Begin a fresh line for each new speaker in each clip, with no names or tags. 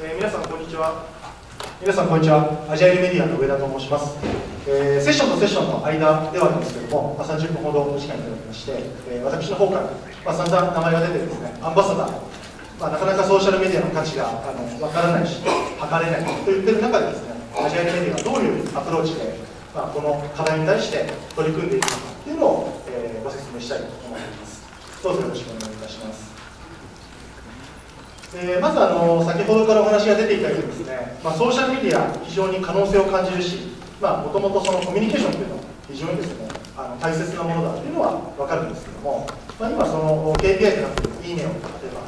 えー、皆さんこんにちは。皆さんこんにちは。アジャイルメディアの上田と申します、えー、セッションとセッションの間ではあるんですけども、まあ、30分ほどお時間いただきまして、えー、私の方から、まあ、散々名前が出てですねアンバサダーまあ、なかなかソーシャルメディアの価値があの分からないし測れないと言ってる中でですねアジャイルメディアがどういうアプローチで、まあ、この課題に対して取り組んでいくのかというのを、えー、ご説明したいと思います。どうぞよろしくお願いします。えー、まずあの先ほどからお話が出ていたようにですね、まあ、ソーシャルメディア非常に可能性を感じるしもともとそのコミュニケーションというのは非常にですねあの大切なものだというのは分かるんですけども、まあ、今その KPI でなくていいねを例えば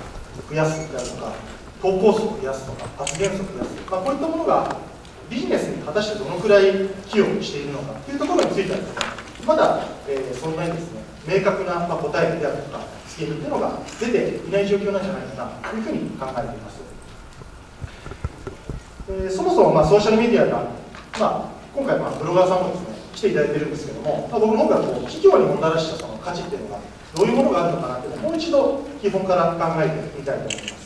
増やすであるとか投稿数を増やすとか発言数を増やす、まあ、こういったものがビジネスに果たしてどのくらい寄与しているのかというところについてはですねまだ、えー、そんなにですね明確な、まあ、答えであるとかスキルというのが出ていない状況なんじゃないかなというふうに考えています、えー、そもそも、まあ、ソーシャルメディアが、まあ、今回、まあ、ブロガーさんもですね来ていただいてるんですけども、まあ、僕の方がこう企業にもたらしたその価値っていうのがどういうものがあるのかなっていうのをもう一度基本から考えてみたいと思います。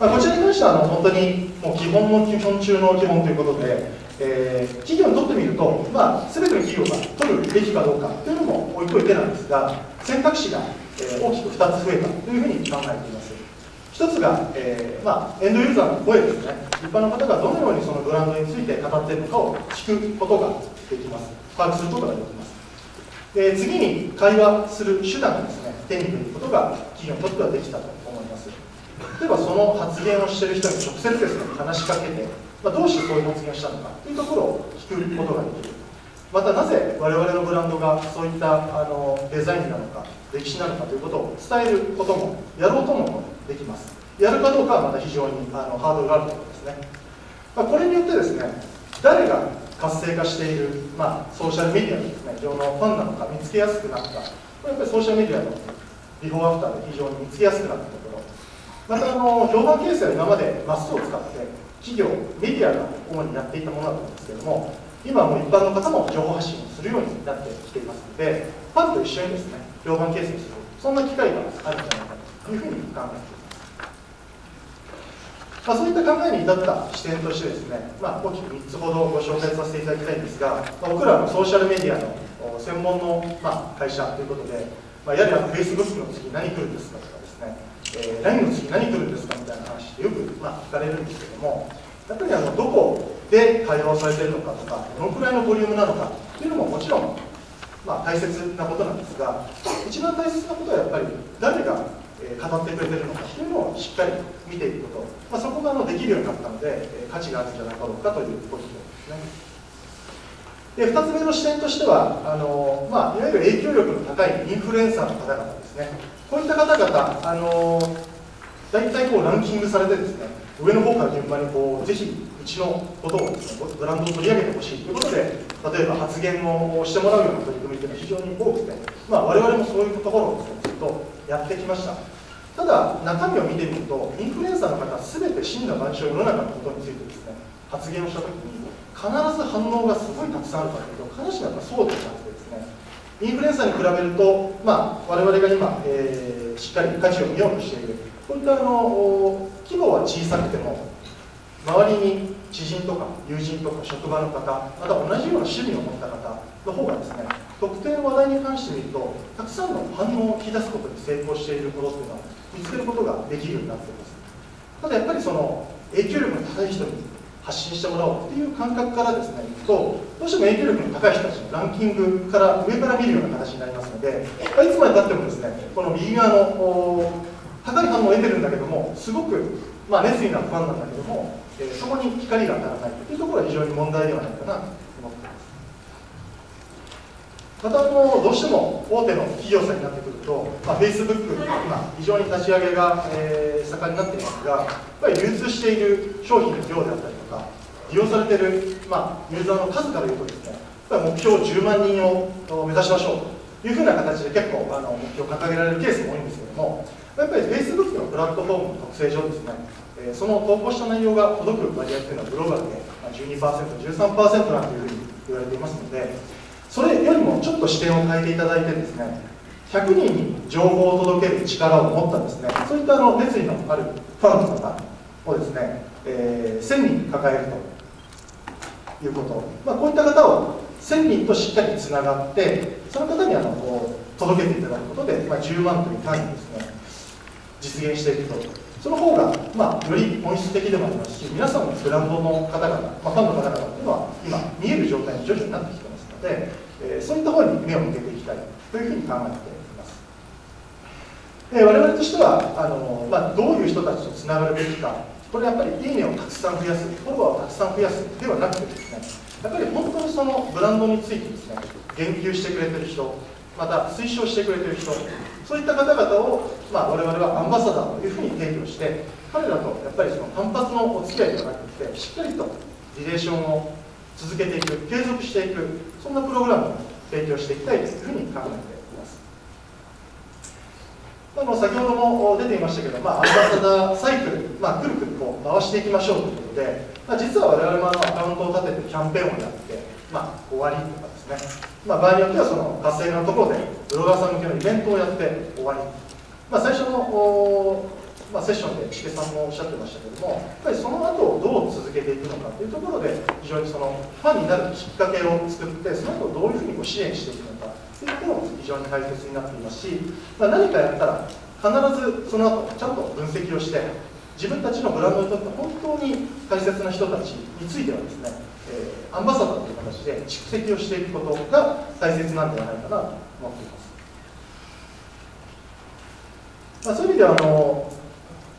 まあ、こちらに関してはあの本当にもう基本の基本中の基本ということで、えー、企業にとってみると、まあ、全ての企業が取るべきかどうかというのも置いといてなんですが選択肢が、えー、大きく2つ増えたというふうに考えています。一つが、えーまあ、エンドユーザーの声ですね。一般の方がどのようにそのブランドについて語っているのかを聞くことができます。把握することができます。で次に会話する手段をですね。手に入れることが企業にとってはできたと思います。例えばその発言をしている人に直接ですね話しかけて、まあ、どうしてそういう発言をしたのかというところを聞くことができる。またなぜ我々のブランドがそういったあのデザインなのか歴史なのかということを伝えることもやろうともできます。やるかどうかはまた非常にあのハードルがあるところですね、まあ、これによってですね誰が活性化している、まあ、ソーシャルメディアのですね上のファンなのか見つけやすくなった。これやっぱりソーシャルメディアのビフォーアフターで非常に見つけやすくなったところ。またあの評判形成は今までマスを使って企業メディアが主にやっていたものだと思うんですけれども今もう一般の方も情報発信をするようになってきていますのでファンと一緒にですね評判形成するそんな機会があるんじゃないかというふうに考えています。まあ、そういった考えに至った視点としてですね、まあ、大きく3つほどご紹介させていただきたいんですが、まあ、僕らのソーシャルメディアの専門の、まあ、会社ということで、まあ、やはりあの Facebook の次何来るんですかとかですね、えー、LINE の次何来るんですかみたいな話ってよく、まあ、聞かれるんですけどもやっぱりあのどこで会話をされてるのかとかどのくらいのボリュームなのかというのももちろん、まあ、大切なことなんですが一番大切なことはやっぱり誰が語ってくれてるのかというのをしっかり見ていくこと、まあ、そこがあのできるようになったので、価値があるんじゃなかろうかというポイントですね。で2つ目の視点としてはあの、まあ、いわゆる影響力の高いインフルエンサーの方々ですねこういった方々あの大体こうランキングされてですね上の方から順番にこうぜひうちのことをですねブランドを取り上げてほしいということで例えば発言をしてもらうような取り組みというのは非常に多くて、まあ、我々もそういうところをですねずっとやってきました。ただ中身を見てみるとインフルエンサーの方は全て真羅万象世の中のことについてですね発言をした時に必ず反応がすごいたくさんあるかというと必ずしもやっぱそうではなくてインフルエンサーに比べると、まあ、我々が今、えー、しっかり価値を見ようとしている。こういったあの規模は小さくても周りに知人とか友人とか職場の方また同じような趣味を持った方の方がですね特定の話題に関して見るとたくさんの反応を引き出すことに成功していることっていうのは見つけることができるようになっています。ただやっぱりその影響力の高い人に発信してもらおうっていう感覚からですねいくとどうしても影響力の高い人たちのランキングから上から見るような形になりますのでいつまでたってもですねこの右側の高い反応を得てるんだけどもすごく、まあ、熱意なファンなんだけども、えー、そこに光が当たらないというところが非常に問題ではないかなと。またあのどうしても大手の企業さんになってくると、まあ、Facebook 今非常に立ち上げが、えー、盛んになっていますがやっぱり流通している商品の量であったりとか利用されている、まあ、ユーザーの数から言うとですねやっぱり目標10万人を目指しましょうというふうな形で結構あの目標を掲げられるケースも多いんですけれどもやっぱり Facebook のプラットフォームの特性上ですね、えー、その投稿した内容が届く割合というのはグローバルで 12%13% なんていうふうに言われていますのでそれよりもちょっと視点を変えていただいてですね100人に情報を届ける力を持ったですねそういったあの熱意のあるファンの方をですね、えー、1000人抱えるということ、まあ、こういった方を1000人としっかりつながってその方にあのこう届けていただくことで、まあ、10万という単位ですね実現していくと。その方が、まあ、より本質的でもありますし皆さんのブランドの方々、まあ、ファンの方々っていうのは今見える状態に徐々になってきてますので、えー、そういった方に目を向けていきたいというふうに考えています、えー、我々としてはあの、まあ、どういう人たちとつながるべきかこれやっぱりいいねをたくさん増やすフォロワーをたくさん増やすではなくてですねやっぱり本当にそのブランドについてですね言及してくれてる人また推奨してくれてる人そういった方々を、まあ、我々はアンバサダーというふうに定義をして彼らとやっぱりその単発のお付き合いではなくてしっかりとリレーションを続けていく継続していくそんなプログラムを提供していきたいというふうに考えています。あの先ほども出ていましたけど、まあ、アンバサダーサイクル、まあ、くるくるこう回していきましょうということで、まあ、実は我々もアカウントを立ててキャンペーンをやって、まあ、終わりとかですね。まあ、場合によってはその活性化のところでブロガーさん向けのイベントをやって終わり、まあ、最初のまあ、セッションで重さんもおっしゃってましたけどもやっぱりその後をどう続けていくのかというところで非常にそのファンになるきっかけを作ってその後どういうふうにこう支援していくのかというところも非常に大切になっていますし、まあ、何かやったら必ずその後ちゃんと分析をして自分たちのブランドにとって本当に大切な人たちについてはですねえー、アンバサダーという形で蓄積をしていくことが大切なんではないかなと思っています、まあ、そういう意味ではあの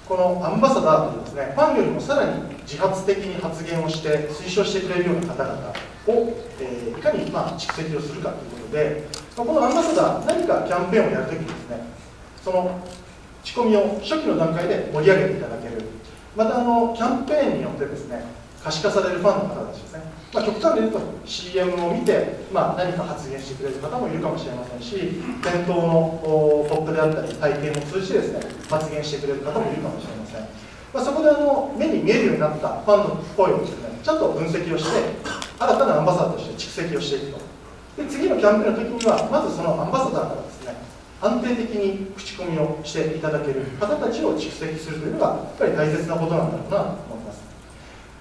このアンバサダーというですねファンよりもさらに自発的に発言をして推奨してくれるような方々を、えー、いかにまあ蓄積をするかということで、まあ、このアンバサダー何かキャンペーンをやるときにですねその仕込みを初期の段階で盛り上げていただける。またあのキャンペーンによってですね可視化されるファンの方たちですね、まあ、極端に言うと CM を見て、まあ、何か発言してくれる方もいるかもしれませんし店頭のポップであったり体験を通じてですね発言してくれる方もいるかもしれません、まあ、そこであの目に見えるようになったファンの声をですねちゃんと分析をして新たなアンバサダーとして蓄積をしていくと。で次のキャンペーンの時にはまずそのアンバサダーからですね安定的に口コミをしていただける方たちを蓄積するというのがやっぱり大切なことなんだろうなと思います。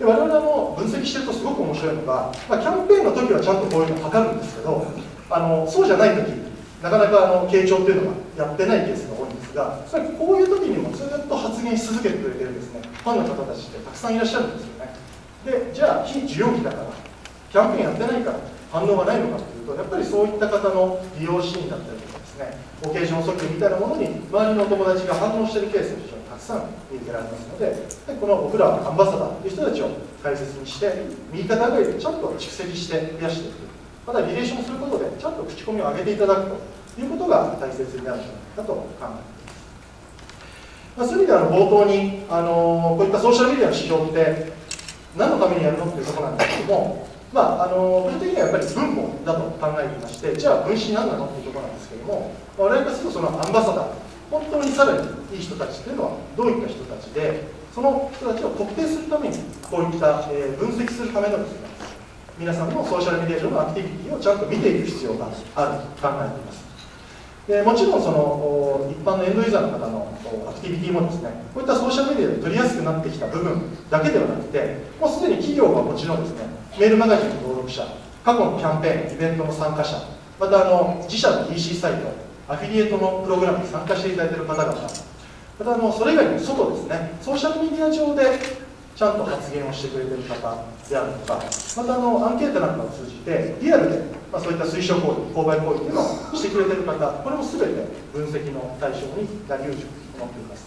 で我々も分析してるとすごく面白いのが、まあ、キャンペーンの時はちゃんとこういうの測るんですけどあのそうじゃない時なかなかあの傾聴っていうのがやってないケースが多いんですがこういう時にもずっと発言し続けてくれてるですね。ファンの方たちってたくさんいらっしゃるんですよね。でじゃあ非需要期だからキャンペーンやってないから反応がないのかというとやっぱりそういった方の利用シーンだったりとかですねオケーション測定みたいなものに周りのお友達が反応してるケースが非常にくさん見受けられますのででこの僕らはアンバサダーという人たちを大切にして右肩上がりでちょっと蓄積して増やしていく。またリレーションすることでちゃんと口コミを上げていただくということが大切になるんじゃないかと考えています、まあ、そういう意味では冒頭に、あのこういったソーシャルメディアの指標って何のためにやるのっていうところなんですけどもまあ、あの個人的にはやっぱり分母だと考えていましてじゃあ分子何なのっていうところなんですけども我々からするとそのアンバサダー本当にさらにいい人たちっていうのはどういった人たちでその人たちを特定するためにこういった、えー、分析するためのですね皆さんのソーシャルメディア上のアクティビティをちゃんと見ていく必要があると考えています。でもちろんその一般のエンドユーザーの方のアクティビティもですねこういったソーシャルメディアで取りやすくなってきた部分だけではなくてもうすでに企業はもちろんですねメールマガジンの登録者過去のキャンペーンイベントの参加者またあの自社の EC サイトアフィリエイトのプログラムに参加していただいている方々。またあのそれ以外にも外ですね。ソーシャルメディア上でちゃんと発言をしてくれている方であるとかまたあのアンケートなんかを通じてリアルで、まあ、そういった推奨行為購買行為というのをしてくれている方これも全て分析の対象になりうると思っています、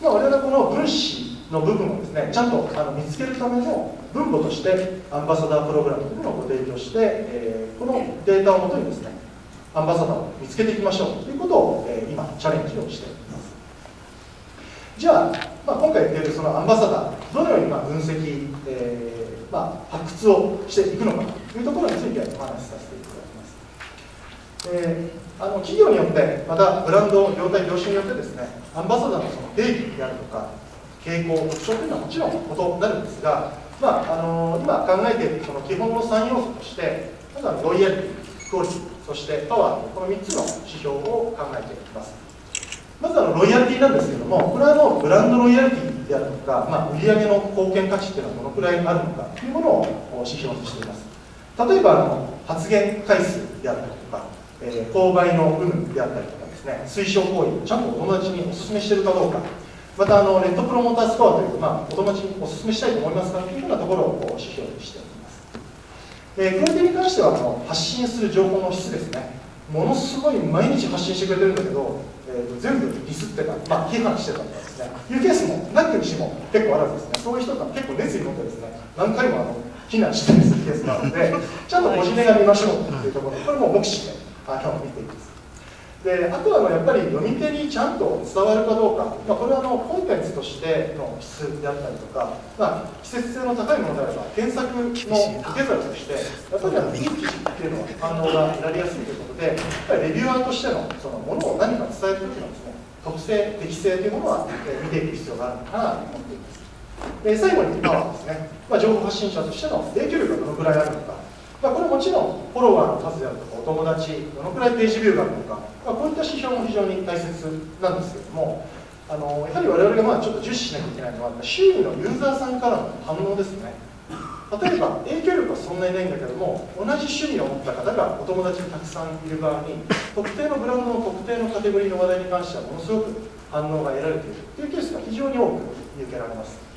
まあ、我々はこの分子の部分をですねちゃんとあの見つけるための分母としてアンバサダープログラムというのをご提供して、えー、このデータをもとにですねアンバサダーを見つけていきましょうということを、えー、今チャレンジをしています。じゃあ、まあ、今回言っているそのアンバサダーどのようにま分析、えーまあ、発掘をしていくのかというところについてお話しさせていただきます、えー、あの企業によってまたブランド業態業種によってですねアンバサダーのその定義であるとか傾向特徴というのはもちろん異なるんですが、まあ、あの今考えているその基本の3要素としてまずはロイヤリティクオリティ。そしてパワーこの3つの指標を考えていきます。まずあのロイヤリティなんですけどもこれはのブランドロイヤリティであるとか、まあ、売上の貢献価値っていうのはどのくらいあるのかというものを指標としています。例えばあの発言回数であったりとか、えー、購買の有無であったりとかですね推奨行為をちゃんとお友達にお勧めしているかどうか。またあのネットプロモータースコアという、まあ、お友達にお勧めしたいと思いますかというようなところを指標としておりますえー、クオリティに関してはあの発信する情報の質ですね。ものすごい毎日発信してくれてるんだけど、えー、全部ディスってた、まあ、批判してたとかですね。いうケースもなくにしも結構あるんですね。そういう人が結構熱意持ってですね何回もあの非難したりするケースがあるのでちゃんとご自目が見ましょうというところこれも目視であの見ています。であとはやっぱり読み手にちゃんと伝わるかどうか、まあ、これはあのコンテンツとしての質であったりとか、まあ、季節性の高いものであれば検索の受け皿としてやっぱりあのいい記事っていうのは反応が得られやすいということでやっぱりレビューアーとしてのそのものを何か伝える時のですね特性適性というものは、え見ていく必要があるのかなと思っています。で最後にパワーですね、まあ、情報発信者としての影響力がどのくらいあるのかまあ、これもちろんフォロワーの数であるとかお友達どのくらいページビューがあるのか、まあ、こういった指標も非常に大切なんですけれどもあのやはり我々がまあちょっと重視しなきゃいけないのは周囲のユーザーさんからの反応ですね。例えば影響力はそんなにないんだけども同じ趣味を持った方がお友達にたくさんいる場合に特定のブランドの特定のカテゴリーの話題に関してはものすごく反応が得られているというケースが非常に多く見受けられます。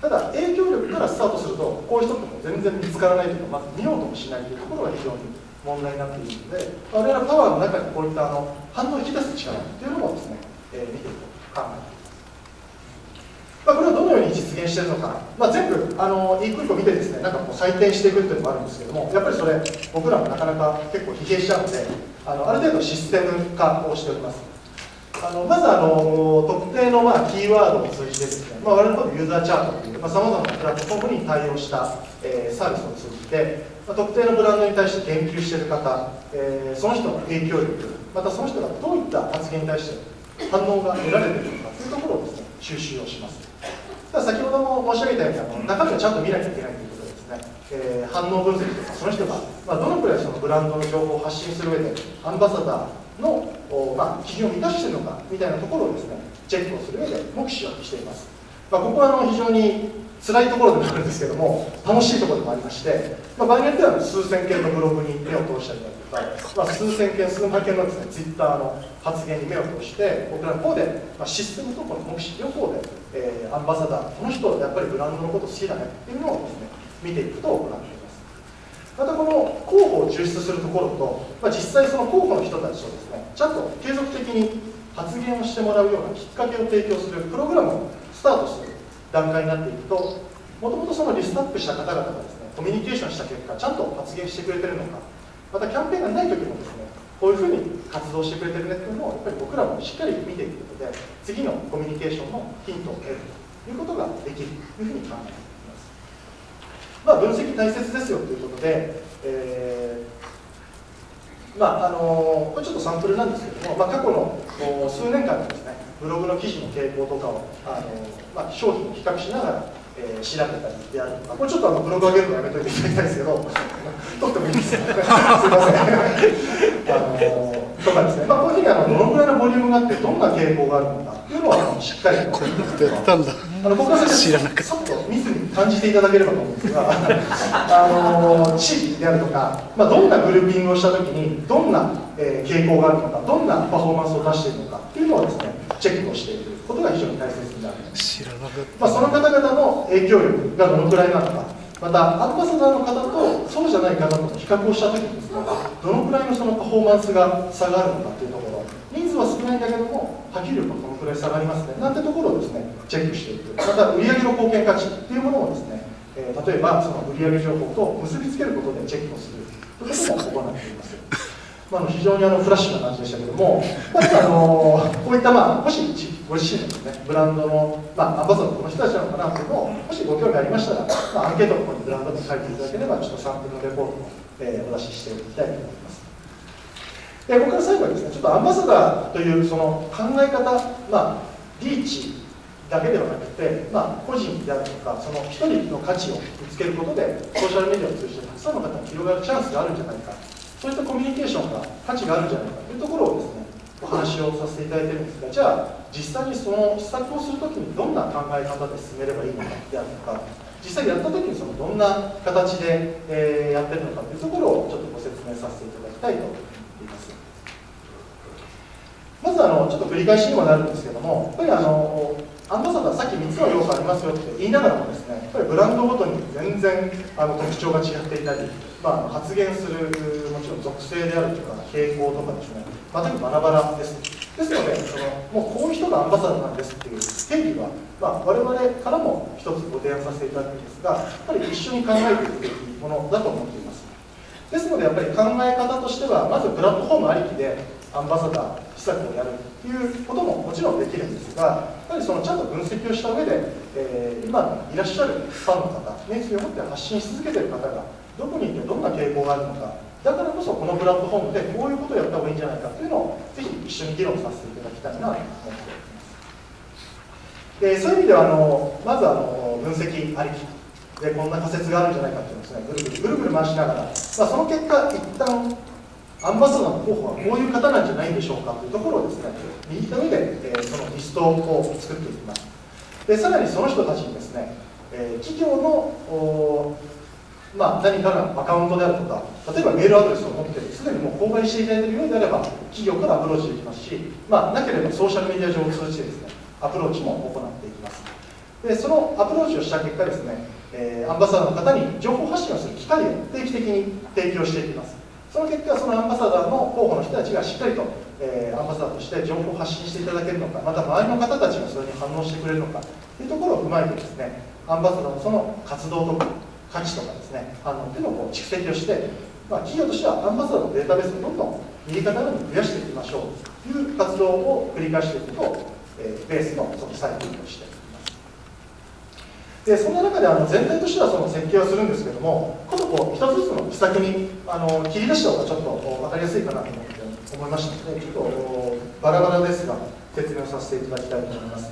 ただ影響力からスタートするとこういう人っても全然見つからないというかまず見ようともしないというところが非常に問題になっているので我々はパワーの中にこういったあの反応を引き出す力というのもですね、えー、見ていくと考えています。まあ、これをどのように実現しているのか、まあ、全部あの一個一個見てですねなんかこう採点していくっていうのもあるんですけどもやっぱりそれ僕らもなかなか結構疲弊しちゃうのであのある程度システム化をしております。あのまずあの特定のまあキーワードを通じてですね、まあ、我々のユーザーチャートというさまざ、まなプラットフォームに対応した、えー、サービスを通じて、まあ、特定のブランドに対して研究している方、えー、その人の影響力またその人がどういった発言に対して反応が得られているのかというところをですね収集をします。ただ先ほども申し上げたようにあの中身をちゃんと見なきゃいけないということでですね、えー、反応分析とかその人が、まあ、どのくらいそのブランドの情報を発信する上でアンバサダーの、まあ、基準を満たしているのかみたいなところをですねチェックをする上で目視をしています、まあ、ここはあの非常に辛いところでもあるんですけども楽しいところでもありまして、まあ、場合によっては数千件のブログに目を通したりだとか、まあ、数千件数万件のですねツイッターの発言に目を通して僕らの方で、まあ、システムとこの目視両方で、えー、アンバサダーこの人やっぱりブランドのこと好きだねっていうのをですね見ていくと行っています。またこの候補を抽出するところと、まあ、実際その候補の人たちとですねちゃんと継続的に発言をしてもらうようなきっかけを提供するプログラムをスタートする段階になっていくともともとそのリストアップした方々がですねコミュニケーションした結果ちゃんと発言してくれてるのかまたキャンペーンがない時もですねこういうふうに活動してくれてるねっていうのをやっぱり僕らもしっかり見ていくことで次のコミュニケーションのヒントを得るということができるというふうに考えます。まあ分析大切ですよということで、えー、まああのこれちょっとサンプルなんですけども、まあ、過去の数年間のですねブログの記事の傾向とかをあの、まあ、商品を比較しながらえー、調べたりである。とか、これちょっとあのブログ上げるのやめといていただきたいんですけど、撮ってもいいですか、すいません。あのとかですね、まあ、こういうふうにあのどのぐらいのボリュームがあって、どんな傾向があるのかっていうのはしっかりと、あの僕はそれでさっと見ずに感じていただければと思うんですが、あの地域であるとか、まあ、どんなグルーピングをしたときに、どんな、えー、傾向があるのか、どんなパフォーマンスを出しているのかっていうのをですね、チェックをしていくことが非常に大切になる。知らなかった、まあ、その方々の影響力がどのくらいなのかまたアンバサダーの方とそうじゃない方と比較をした時にですねどのくらいのそのパフォーマンスが差があるのかというところ人数は少ないんだけども波及力はこのくらい差がりますね。なんてところをですねチェックしていく。また売上の貢献価値というものをですね、えー、例えばその売上情報と結びつけることでチェックをする。ということも行っています。まあ、非常にあのフラッシュな感じでしたけども、まあ、あのこういった、まあ、もしご自身のですねブランドの、まあ、アンバサダーこの人たちなのかなというのをもしご興味ありましたら、まあ、アンケートの方にブランドに書いていただければちょっとサンプルのレポートを、えー、お出ししていきたいと思います。でここから最後はですねちょっとアンバサダーというその考え方、まあ、リーチだけではなくて、まあ、個人であるとかその一人の価値を見つけることでソーシャルメディアを通じてたくさんの方に広がるチャンスがあるんじゃないかそういったコミュニケーションが価値があるんじゃないかというところをですね、お話をさせていただいてるんですがじゃあ実際にその施策をするときにどんな考え方で進めればいいのかであるとか実際やったときにそのどんな形で、えー、やってるのかというところをちょっとご説明させていただきたいといますまずあのちょっと繰り返しにもなるんですけどもやっぱりあのアンバサダーさっき3つの要素ありますよって言いながらもですねやっぱりブランドごとに全然あの特徴が違っていたり、まあ、発言するもちろん属性であるとか傾向とかですね全くバラバラです。ですのでそのもうこういう人がアンバサダーなんですっていう定義は、まあ、我々からも一つご提案させていただくんですがやっぱり一緒に考えていくべきものだと思っています。ですのでやっぱり考え方としてはまずプラットフォームありきでアンバサダー施策をやるっていうことももちろんできるんですがやっぱりそのちゃんと分析をした上で、えー、今いらっしゃるファンの方熱意を持って発信し続けている方がどこにいてどんな傾向があるのかだからこそこのプラットフォームでこういうことをやった方がいいんじゃないかというのをぜひ一緒に議論させていただきたいなと思っております。でそういう意味ではあのまずあの分析ありき。でこんな仮説があるんじゃないかっていうのをですねぐるぐるぐるぐる回しながら、まあ、その結果一旦アンバサダーの候補はこういう方なんじゃないんでしょうかというところをですね右た上で、えー、そのリストを作っていきます。でさらにその人たちにですね、えー、企業のまあ、何かのアカウントであるとか例えばメールアドレスを持ってすでにもう公開していただいているようであれば企業からアプローチできますし、まあ、なければソーシャルメディア上を通じてですねアプローチも行っていきます。でそのアプローチをした結果ですね、えー、アンバサダーの方に情報発信をする機会を定期的に提供していきます。その結果そのアンバサダーの候補の人たちがしっかりと、えー、アンバサダーとして情報を発信していただけるのかまた周りの方たちがそれに反応してくれるのかというところを踏まえてですねアンバサダーのその活動とか価値とかですね反応っていうのをこう蓄積をして、まあ、企業としてはアンバサダーのデータベースをどんどん右肩のように増やしていきましょうという活動を繰り返していくと、えー、ベースのそのサイクルとしてでそんな中であの全体としてはその設計をするんですけども今度こう一つずつの施策にあの切り出した方がちょっと分かりやすいかなと思って思いましたのでちょっとバラバラですが説明をさせていただきたいと思います。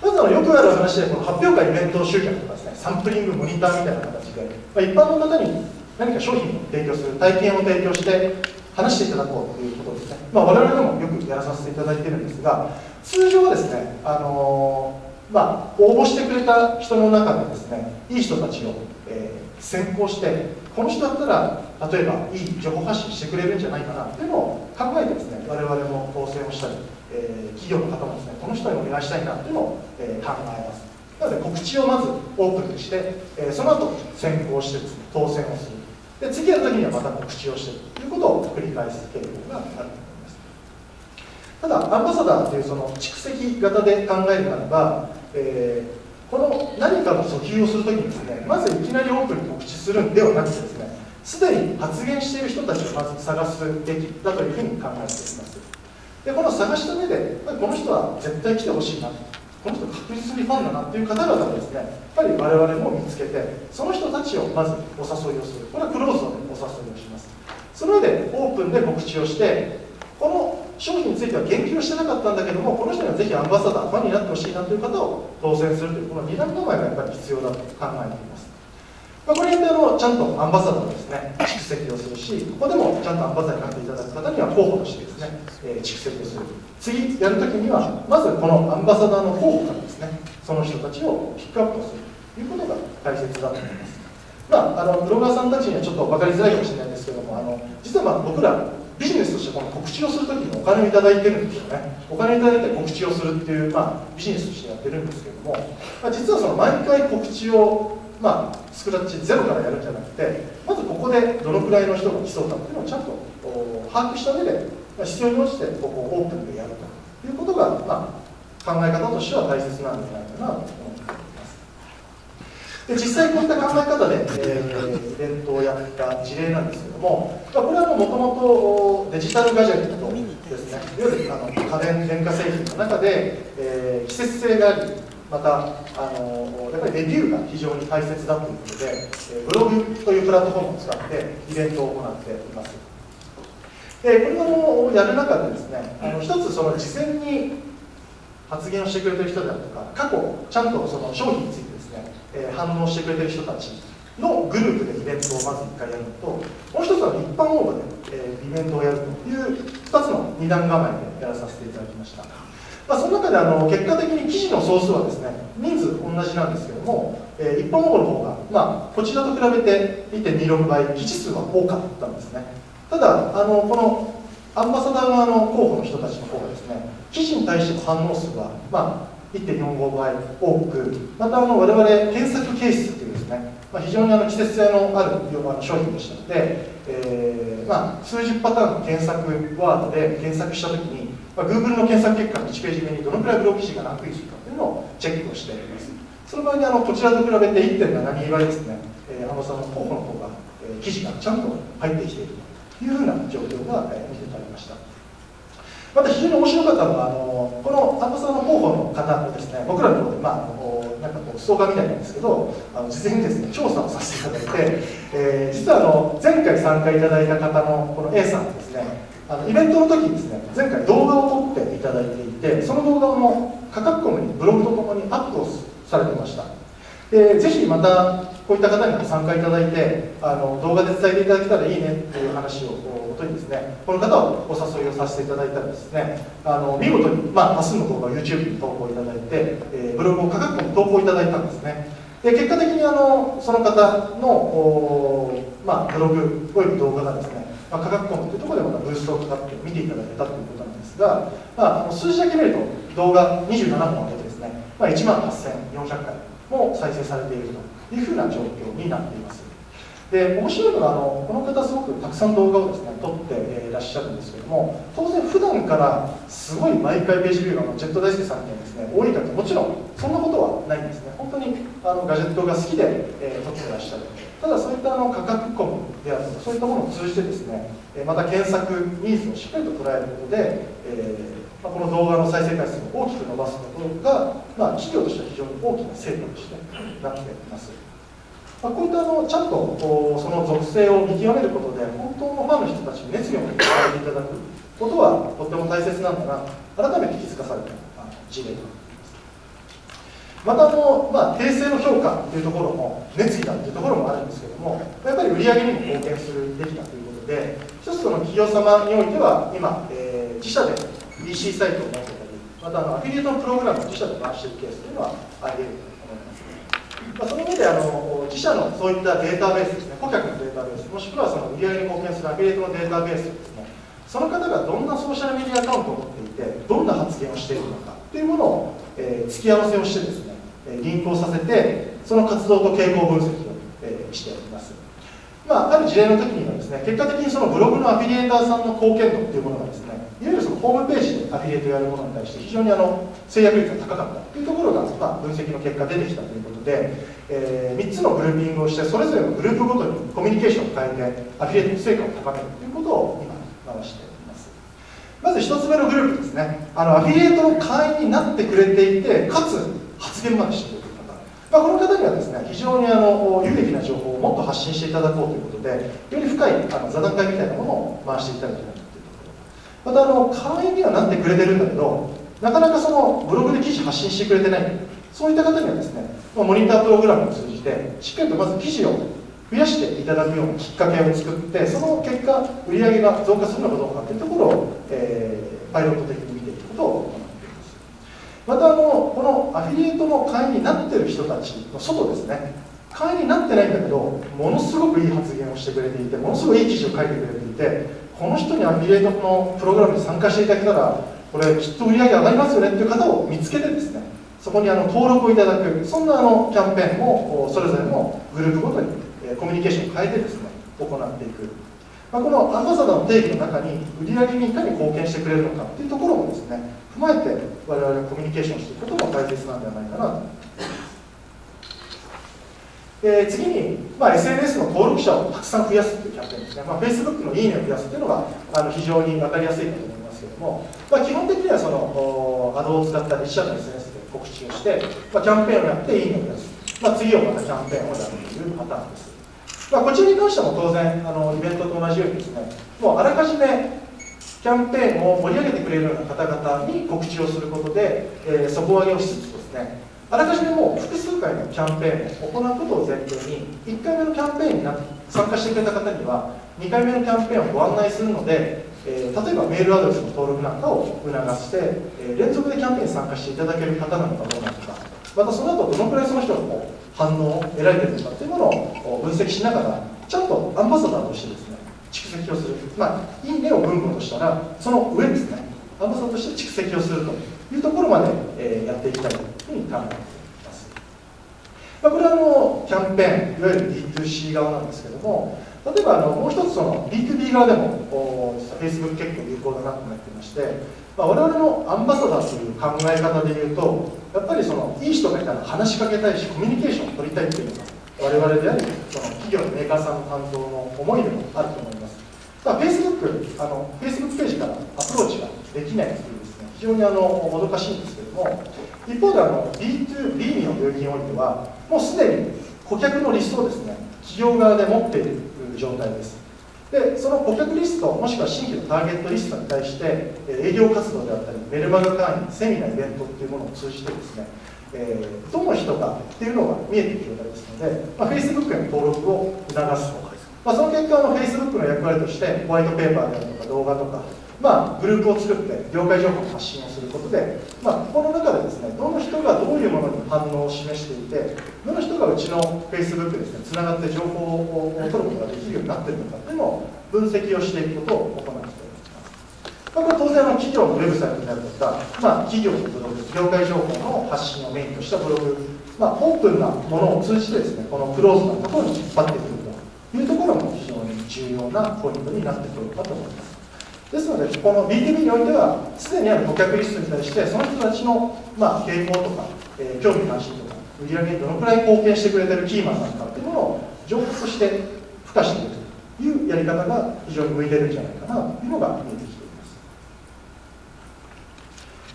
まずあのよくある話でこの発表会イベント集客とかですねサンプリングモニターみたいな形で、まあ、一般の方に何か商品を提供する体験を提供して話していただこうということですね、まあ、我々でもよくやらさせていただいてるんですが通常はですね、あのーまあ、応募してくれた人の中でですねいい人たちを、えー、選考してこの人だったら例えばいい情報発信してくれるんじゃないかなっていうのを考えてですね我々も構成をしたり、えー、企業の方もですねこの人にお願いしたいなっていうのを、えー、考えます。なので告知をまずオープンにして、えー、その後選考してですね当選をする。で次やるときにはまた告知をしてということを繰り返す傾向があると思います。ただアンバサダーというその蓄積型で考えるならばえー、この何かの訴求をするときにですねまずいきなりオープンに告知するんではなくてですねすでに発言している人たちをまず探すべきだというふうに考えています。でこの探した上でこの人は絶対来てほしいなこの人確実にファンだなっていう方々をですねやっぱり我々も見つけてその人たちをまずお誘いをする。これはクローズドでお誘いをします。その上でオープンで告知をしてこの商品については言及してなかったんだけどもこの人にはぜひアンバサダーファンになってほしいなという方を当選するというこの二段構えがやっぱり必要だと考えています、まあ、これによってあのちゃんとアンバサダーですね蓄積をするしここでもちゃんとアンバサダーになっていただく方には候補としてですね、えー、蓄積をする。次やるときにはまずこのアンバサダーの候補からですねその人たちをピックアップするということが大切だと思います。まあ、あのブロガーさんたちにはちょっと分かりづらいかもしれないんですけどもあの実はまあ僕らビジネスとしてこの告知をするときにお金をいただいてるんですよね。お金をいただいて告知をするっていう、まあ、ビジネスとしてやってるんですけども、まあ、実はその毎回告知を、まあ、スクラッチゼロからやるんじゃなくてまずここでどのくらいの人が来そうかっていうのをちゃんと把握した上で、まあ、必要に応じてここをオープンでやるということが、まあ、考え方としては大切なんじゃないかなと思います。で実際こういった考え方で、えー、イベントをやった事例なんですけども、これはもともとデジタルガジェットですね。いわゆるあの家電電化製品の中で、えー、季節性がありまたあのやっぱりレビューが非常に大切だということで、えブログというプラットフォームを使ってイベントを行っています。でこれをやる中でですねあの一つその事前に発言をしてくれてる人であるとか過去ちゃんとその商品についてえー、反応してくれてる人たちのグループでイベントをまず1回やるのともう一つは一般応募で、えー、イベントをやるという2つの二段構えでやらさせていただきました、まあ、その中であの結果的に記事の総数はですね人数同じなんですけども、えー、一般応募の方が、まあ、こちらと比べて2.26倍記事数は多かったんですね。ただあのこのアンバサダー側の候補の人たちの方がですね記事に対しての反応数は、まあ、1.45倍多くまたあの我々検索ケースっていうですね、まあ、非常にあの季節性のある商品でしたので、えーまあ、数十パターンの検索ワードで検索したときに、まあ、Google の検索結果の1ページ目にどのくらいブログ記事がランクインするかというのをチェックをしております。その場合にあのこちらと比べて1.72倍ですね、えー、あのさんの候補の方が、えー、記事がちゃんと入ってきているというふうな状況が、えー、見また非常に面白かったのはあのこのアンバサダーの候補の方もですね僕らのところで、まあ、なんかこうストーカーみたいなんですけどあの事前にですね調査をさせていただいて、えー、実はあの前回参加いただいた方のこの A さんですねあのイベントの時にですね前回動画を撮っていただいていてその動画を価格コムにブログとともにアップをされてました。でぜひまたこういった方にも参加いただいてあの動画で伝えていただけたらいいねっていう話をもとにですねこの方をお誘いをさせていただいたらですね。あの見事に、まあ、多数の動画を YouTube に投稿いただいて、えー、ブログを価格に投稿いただいたんですね。で結果的にあのその方の、まあ、ブログおよび動画がですね、まあ、価格コムというところでまたブーストをかかって見ていただけたということなんですが、まあ、数字だけ見ると動画27本上げてですね、まあ、1万8400回も再生されていると。いうふうな状況になっています。で面白いのがあのこの方すごくたくさん動画をですね撮っていらっしゃるんですけども当然普段からすごい毎回ページビューのジェット大輔さんにはですね多いかともちろんそんなことはないんですね。本当にあのガジェットが好きで、えー、撮ってらっしゃる。ただそういったあの価格コムであるとかそういったものを通じてですねまた検索ニーズをしっかりと捉えることで、えーまあ、この動画の再生回数を大きく伸ばすことが、まあ、企業としては非常に大きな成果としてなっています。まあ、こういったあのちゃんとその属性を見極めることで本当のファンの人たちに熱意を持って伝えていただくことはとっても大切なんだな改めて気づかされた事例となっていますまたあの、まあ、訂正の評価というところも熱意だというところもあるんですけどもやっぱり売り上げにも貢献するべきだということで一つその企業様においては今、えー、自社で EC サイトを持ってたりまたあのアフィリエイトのプログラムを自社で回しているケースというのはあり得るま、あ、その上であの自社のそういったデータベースですね顧客のデータベースもしくはその売り上げに貢献するアフィリエイトのデータベースですね。その方がどんなソーシャルメディアアカウントを持っていてどんな発言をしているのかというものを、えー、付き合わせをしてですねリンクをさせてその活動と傾向分析を、えー、しております。まあ、ある事例の時にはですね結果的にそのブログのアフィリエーターさんの貢献度っていうものがですねいわゆるそのホームページでアフィリエイトをやるものに対して非常にあの制約率が高かったというところが、まあ、分析の結果出てきたということで、えー、3つのグルーピングをしてそれぞれのグループごとにコミュニケーションを変えてアフィリエイトの成果を高めるということを今回しています。まず1つ目のグループですね。あのアフィリエイトの会員になってくれていてかつ発言までしているまあ、この方にはですね非常にあの有益な情報をもっと発信していただこうということでより深いあの座談会みたいなものを回していただきたいというところ。またあの会員にはなってくれてるんだけどなかなかそのブログで記事発信してくれてない。そういった方にはですねまあモニタープログラムを通じてしっかりとまず記事を増やしていただくようなきっかけを作ってその結果売上が増加するのかどうかというところを、えー、パイロット的に見ていくことを行っていまたあのこのアフィリエイトの会員になっている人たちの外ですね。会員になってないんだけどものすごくいい発言をしてくれていてものすごいいい記事を書いてくれていてこの人にアフィリエイトのプログラムに参加していただけたらこれきっと売り上げ上がりますよねっていう方を見つけてですねそこにあの登録をいただくそんなあのキャンペーンをそれぞれのグループごとにコミュニケーションを変えてですね行っていく、まあ、このアンバサダーの定義の中に売り上げにいかに貢献してくれるのかっていうところもですね踏まえて我々がコミュニケーションしていくことも大切なんではないかなと。思いますで次に、まあ、SNS の登録者をたくさん増やすというキャンペーンですね、まあ、Facebook のいいねを増やすというのがあの非常に分かりやすいかと思いますけども、まあ、基本的にはそのアドを使った自社の SNS 告知をして、まあ、キャンペーンをやっていいねを増やす、まあ、次をまたキャンペーンをやるというパターンです、まあ、こちらに関しても当然あのイベントと同じようにですねもうあらかじめキャンペーンを盛り上げてくれるような方々に告知をすることで、えー、底上げをしつつですねあらかじめもう複数回のキャンペーンを行うことを前提に1回目のキャンペーンになって参加してくれた方には2回目のキャンペーンをご案内するので、えー、例えばメールアドレスの登録なんかを促して、えー、連続でキャンペーンに参加していただける方なのかどうなのか？またその後どのくらいその人の反応を得られてるのかというものを分析しながらちゃんとアンバサダーとしてですね蓄積をする。まあいいねを文庫としたらその上ですねアンバサダーとして蓄積をするというところまで、えー、やっていきたいというふうに考えています、まあ、これはあのキャンペーンいわゆる D2C 側なんですけども例えばあのもう一つその B2B 側でも実は Facebook 結構有効だなと思ってまして、まあ、我々のアンバサダーという考え方でいうとやっぱりそのいい人がいたら話しかけたいしコミュニケーションを取りたいっていうのが我々でありその企業のメーカーさんの担当の思いでもあると思います。まあ、Facebook あの Facebook ページからアプローチができないというですね非常にあのもどかしいんですけれども一方であの B2B の領域においてはもうすでに顧客のリストをですね企業側で持っている状態です。でその顧客リストもしくは新規のターゲットリストに対して営業活動であったりメルマガ会員セミナーイベントっていうものを通じてですね、えー、どの人かっていうのが見えている状態ですので、まあ、Facebook への登録を促すとまあ、その結果の Facebook の役割としてホワイトペーパーであるとか動画とかまあ、グループを作って業界情報の発信をすることで、まあ、この中でですねどの人がどういうものに反応を示していてどの人がうちの Facebook ですねつながって情報を取ることができるようになっているのかっていうのを分析をしていくことを行っております、まあ、これ当然の企業のウェブサイトであるとか、まあ、企業のブログ業界情報の発信をメインとしたブログ、まあ、オープンなものを通じてですねこのクローズなところに引っ張ってくるというところも非常に重要なポイントになってくるかと思います。ですので、この B2B においては、すでにある顧客リストに対して、その人たちの、まあ、傾向とか、えー、興味関心とか、売り上げにどのくらい貢献してくれてるキーマンなのかというものを情報として付加していくというやり方が非常に向いてるんじゃないかなというのが見えてきています。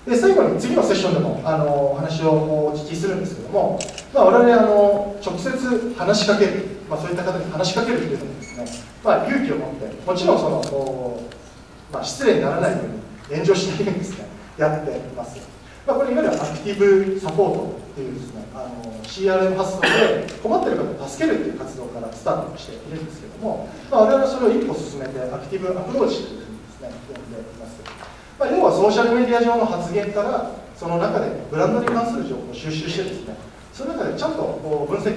で最後に次のセッションでもあのお話をお聞きするんですけども、まあ、我々あの直接話しかける、まあ、そういった方に話しかけるというのもですね、まあ、勇気を持ってもちろんそのまあ、失礼にならないように炎上しないようにですねやってます、まあ、これいわゆるアクティブサポートっていうですねあの CRM 発想で困ってる方を助けるっていう活動からスタートしているんですけども、まあ、我々はそれを一歩進めてアクティブアプローチというふうにですね呼んでいます、まあ、要はソーシャルメディア上の発言からその中でブランドに関する情報を収集してですねその中でちゃんとこう分析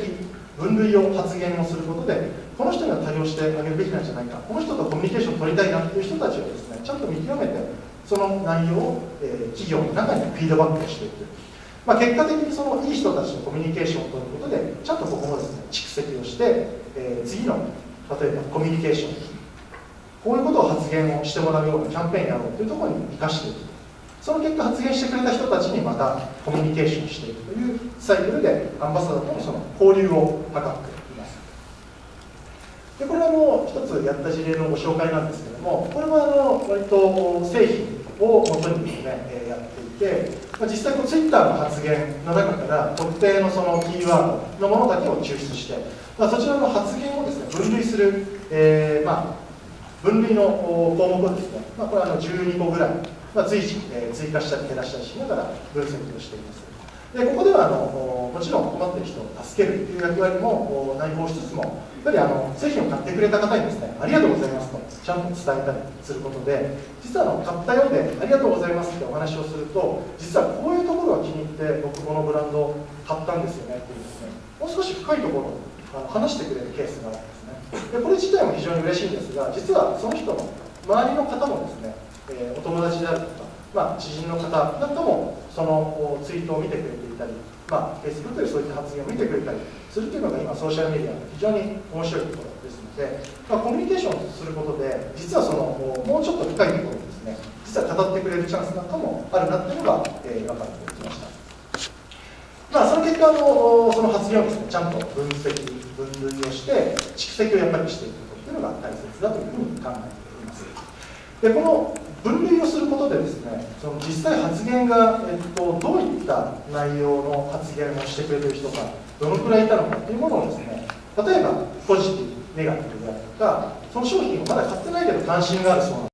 分類を発言をすることでこの人には対応してあげるべきなんじゃないか。この人とコミュニケーションを取りたいなっていう人たちをですねちゃんと見極めてその内容を、えー、企業の中にフィードバックをしていく、まあ、結果的にそのいい人たちとコミュニケーションを取ることでちゃんとここもですね蓄積をして、えー、次の例えばコミュニケーションこういうことを発言をしてもらうようなキャンペーンやろうというところに生かしていく。その結果発言してくれた人たちにまたコミュニケーションしていくというサイクルでアンバサダーとのその交流を図ってでこれはもう一つやった事例のご紹介なんですけれどもこれはあの割と製品を元にですね、えやっていて、まあ、実際こうツイッターの発言の中から特定のそのキーワードのものだけを抽出して、まあ、そちらの発言をですね分類する、えー、まあ、分類の項目をですね、まあ、これはあの12個ぐらい、まあ随時、え追加したり減らしたりしながら分析をしています。でここではあのもちろん困っている人を助けるという役割も内包しつつもやっぱりあの製品を買ってくれた方にですねありがとうございますとちゃんと伝えたりすることで実はあの買ったようでありがとうございますってお話をすると実はこういうところが気に入って僕このブランドを買ったんですよねっていうですねもう少し深いところをあの話してくれるケースがあるんですね。でこれ自体も非常に嬉しいんですが実はその人の周りの方もですね、えー、お友達であるとか、まあ、知人の方なんかもそのツイートを見てくれてたりまあ、Facebook でそういった発言を見てくれたりするというのが今ソーシャルメディアの非常に面白いところですので、まあ、コミュニケーションすることで実はそのもうちょっと深いところですね実は語ってくれるチャンスなんかもあるなっていうのが、えー、分かってきました。まあその結果のその発言をですねちゃんと分析分類をして蓄積をやっぱりしていくことっていうのが大切だというふうに考えております。でこの分類をすることでですねその実際発言が、えっと、どういった内容の発言をしてくれてる人がどのくらいいたのかっていうものをですね例えばポジティブネガティブであるとかその商品をまだ買ってないけど関心があるそうな